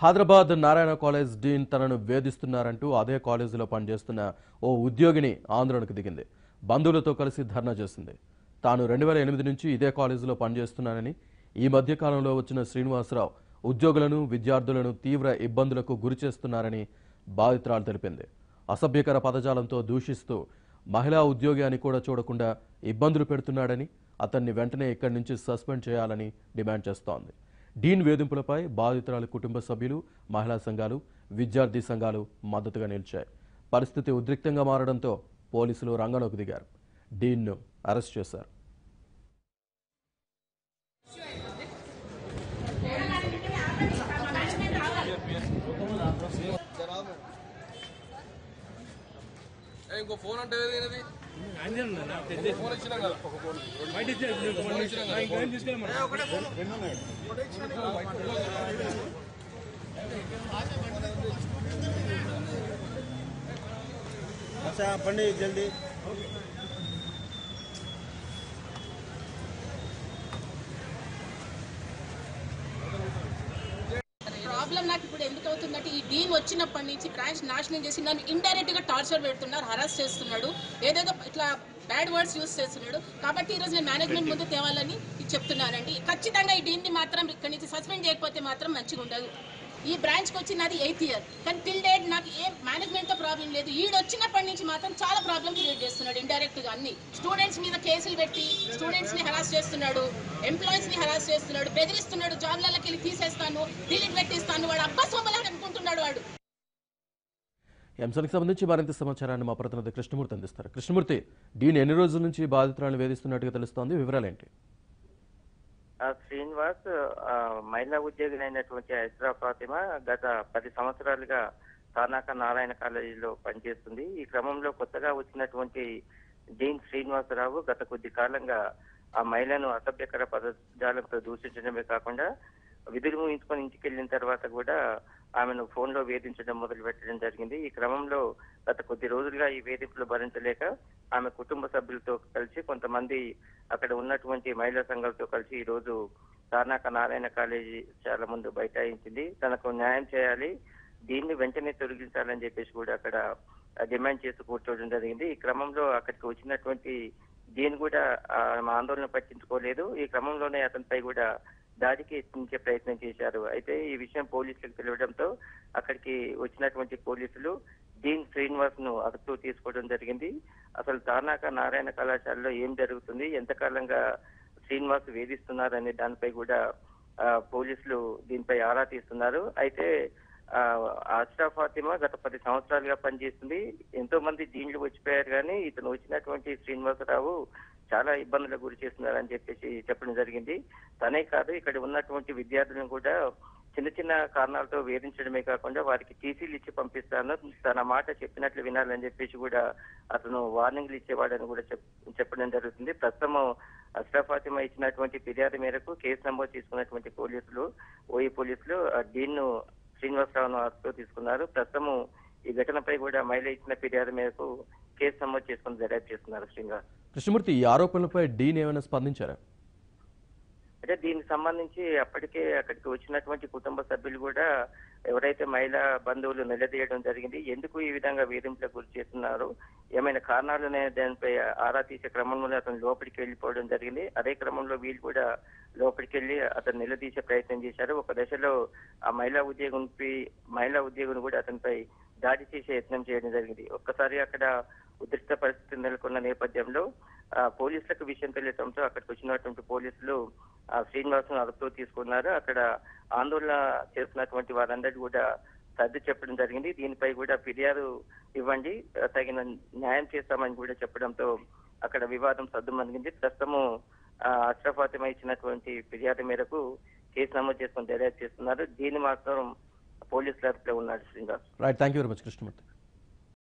Hyderabad Narayana college Deen తనను వేధిస్తున్నారంటూ అదే కాలేజీలో పనిచేస్తున్న ఓ ఉద్యోగిని ఆందోళనకు దిగింది. బంధువులతో కలిసి ధర్నా చేసింది. తాను రెండు వేల ఎనిమిది నుంచి ఇదే కాలేజీలో పనిచేస్తున్నానని ఈ మధ్య కాలంలో వచ్చిన శ్రీనివాసరావు ఉద్యోగులను విద్యార్థులను తీవ్ర ఇబ్బందులకు గురి చేస్తున్నారని బాధితురాలు తెలిపింది. అసభ్యకర పదజాలంతో దూషిస్తూ మహిళా ఉద్యోగి అని కూడా చూడకుండా ఇబ్బందులు పెడుతున్నాడని అతన్ని వెంటనే ఇక్కడి నుంచి సస్పెండ్ చేయాలని డిమాండ్ చేస్తోంది. డీన్ వేధింపులపై బాధితురాల కుటుంబ సభ్యులు మహిళా సంఘాలు విద్యార్థి సంఘాలు మద్దతుగా నిలిచాయి. పరిస్థితి ఉద్రిక్తంగా మారడంతో పోలీసులు రంగంలోకి దిగారు. డీన్ను అరెస్ట్ చేశారు. ఇంకో ఫోన్ అంటే ఏది ఫోన్ ఇచ్చినాం కదా. ఫోన్. ఇచ్చినాం కదా పండి జల్దీ. అవుతుందంటే ఈ డీన్ వచ్చినప్పటి నుంచి బ్రాంచ్ నాశనం చేసి నన్ను ఇండైరెక్ట్గా టార్చర్ పెడుతున్నారు హరాస్ చేస్తున్నాడు ఏదేదో ఇట్లా బ్యాడ్ వర్డ్స్ యూస్ చేస్తున్నాడు. కాబట్టి ఈ రోజు నేను మేనేజ్మెంట్ ముందు తేవాలని చెప్తున్నానండి. ఖచ్చితంగా ఈ డీన్ని మాత్రం ఇక్కడి నుంచి సస్పెండ్ చేయకపోతే మాత్రం మంచిగా ఉండదు. ఈ బ్రాంచ్కి వచ్చి నాది ఎయిత్ ఇయర్ కానీ టిల్ డేట్ నాకు ఏ మేనేజ్మెంట్తో ప్రాబ్లం లేదు. ఈడు వచ్చినప్పటి నుంచి మాత్రం చాలా ప్రాబ్లం క్రియేట్ చేస్తున్నాడు ఇండైరెక్ట్గా అన్ని. స్టూడెంట్స్ మీద కేసులు పెట్టి స్టూడెంట్స్ని హరాస్ చేస్తున్నాడు ఎంప్లాయీస్ని హరాస్ చేస్తున్నాడు బెదిరిస్తున్నాడు జాబ్లకి వెళ్ళి తీసేస్తాను డిలీట్ పెట్టిస్తాను వాడు అబ్బా సోమలని అనుకుంటున్నాడు వాడు. ఈ అంశానికి సంబంధించి మరింత సమాచారాన్ని మా ప్రతినిధి కృష్ణమూర్తి అందిస్తారు. కృష్ణమూర్తి డీన్ ఎన్ని రోజుల నుంచి బాధితురాలను వేధిస్తున్నట్టుగా తెలుస్తోంది వివరాలేంటి? ఆ శ్రీనివాస్ మహిళా ఉద్యోగిని అయినటువంటి హైదరా ఫాతిమ గత పది సంవత్సరాలుగా తానాక నారాయణ కాలేజీలో పనిచేస్తుంది. ఈ క్రమంలో కొత్తగా వచ్చినటువంటి డీన్ శ్రీనివాసరావు గత కొద్ది కాలంగా ఆ మహిళను అసభ్యకర పదజాలంతో దూషించడమే కాకుండా విధులు ముగించుకొని ఇంటికి వెళ్ళిన తర్వాత కూడా ఆమెను ఫోన్లో వేధించడం మొదలు పెట్టడం జరిగింది. ఈ క్రమంలో గత కొద్ది రోజులుగా ఈ వేధింపులు భరించలేక ఆమె కుటుంబ సభ్యులతో కలిసి కొంతమంది అక్కడ ఉన్నటువంటి మహిళా సంఘాలతో కలిసి ఈ రోజు తార్నాక నారాయణ కాలేజీ చాలా ముందు బైఠాయించింది. తనకు న్యాయం చేయాలి దీన్ని వెంటనే తొలగించాలని చెప్పేసి కూడా అక్కడ డిమాండ్ చేస్తూ కూర్చోవడం జరిగింది. ఈ క్రమంలో అక్కడికి వచ్చినటువంటి దీన్ని కూడా ఆమె ఆందోళన పట్టించుకోలేదు. ఈ క్రమంలోనే అతనిపై కూడా దాడికి యత్నించే ప్రయత్నం చేశారు. అయితే ఈ విషయం పోలీసులకు తెలియడంతో అక్కడికి వచ్చినటువంటి పోలీసులు డీన్ శ్రీనివాస్ను అదుపు తీసుకోవడం జరిగింది. అసలు తానాక నారాయణ కళాశాలలో ఏం జరుగుతుంది ఎంతకాలంగా శ్రీనివాస్ వేధిస్తున్నారనే దానిపై కూడా పోలీసులు దీనిపై ఆరా తీస్తున్నారు. అయితే ఆ, ఫాతిమా గత పది సంవత్సరాలుగా పనిచేస్తుంది. ఎంతో మంది దీనిలో వచ్చిపోయారు కానీ ఇతను వచ్చినటువంటి శ్రీనివాసరావు చాలా ఇబ్బందులకు గురి చేస్తున్నారని చెప్పేసి చెప్పడం జరిగింది. తనే కాదు ఇక్కడ ఉన్నటువంటి విద్యార్థులను కూడా చిన్న చిన్న కారణాలతో వేధించడమే కాకుండా వారికి టీసీలు ఇచ్చి పంపిస్తాను. తన మాట చెప్పినట్లు వినాలని చెప్పేసి కూడా అతను వార్నింగ్లు ఇచ్చేవాడని కూడా చెప్పడం జరుగుతుంది. ప్రస్తుతం అష్రఫ్ ఫాతిమా ఇచ్చినటువంటి ఫిర్యాదు మేరకు కేసు నమోదు తీసుకున్నటువంటి పోలీసులు ఓయి పోలీసులు ఆ డీన్ శ్రీనివాసరావును అదుపులో తీసుకున్నారు. ప్రస్తుతము ఈ ఘటనపై కూడా మహిళ ఇచ్చిన ఫిర్యాదు మేరకు కేసు నమోదు చేసుకుని దర్యాప్తు చేస్తున్నారు శ్రీనివాస్. కృష్ణమూర్తి ఈ ఆరోపణలపై డీన్ ఏమైనా స్పందించారా? అంటే దీనికి సంబంధించి అప్పటికే అక్కడికి వచ్చినటువంటి కుటుంబ సభ్యులు కూడా ఎవరైతే మహిళా బంధువులు నిలదీయడం జరిగింది ఎందుకు ఈ విధంగా వేధింపులకు గురి చేస్తున్నారు ఏమైనా కారణాలు దానిపై ఆరా తీసే క్రమంలోనే అతను లోపలికి వెళ్ళిపోవడం జరిగింది. అదే క్రమంలో వీళ్ళు కూడా లోపలికి వెళ్ళి అతను నిలదీసే ప్రయత్నం చేశారు. ఒక దశలో ఆ మహిళా ఉద్యోగంపై మహిళా ఉద్యోగిని కూడా అతనిపై దాడి చేసే యత్నం చేయడం జరిగింది. ఒక్కసారి అక్కడ ఉద్రిక్త పరిస్థితి నెలకొన్న నేపథ్యంలో ఆ, పోలీసులకు విషయం తెలియటంతో అక్కడికి వచ్చినటువంటి పోలీసులు శ్రీనివాస్ను అదుపులో తీసుకున్నారు. అక్కడ ఆందోళన చేస్తున్నటువంటి వారందరికీ కూడా సర్ది చెప్పడం జరిగింది. దీనిపై కూడా ఫిర్యాదు ఇవ్వండి. తగిన న్యాయం చేస్తామని కూడా చెప్పడంతో అక్కడ వివాదం సద్దుమణిగింది ప్రస్తుతము ఆ, ఇచ్చినటువంటి ఫిర్యాదు మేరకు కేసు నమోదు చేసుకుని దర్యాప్తు చేస్తున్నారు. దీన్ని మాత్రం పోలీసులు అదుపులో ఉన్నారు Srinivas. Right thank you very much Krishnamurthy